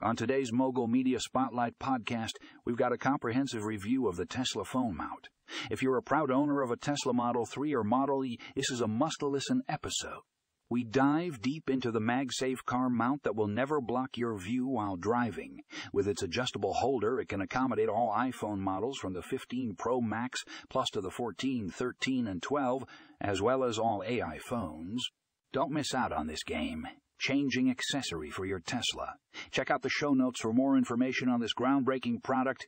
On today's Mogul Media Spotlight podcast, we've got a comprehensive review of the Tesla phone mount. If you're a proud owner of a Tesla Model 3 or Model E, this is a must listen episode. We dive deep into the MagSafe car mount that will never block your view while driving. With its adjustable holder, it can accommodate all iPhone models from the 15 Pro Max plus to the 14, 13, and 12, as well as all AI phones. Don't miss out on this game changing accessory for your Tesla. Check out the show notes for more information on this groundbreaking product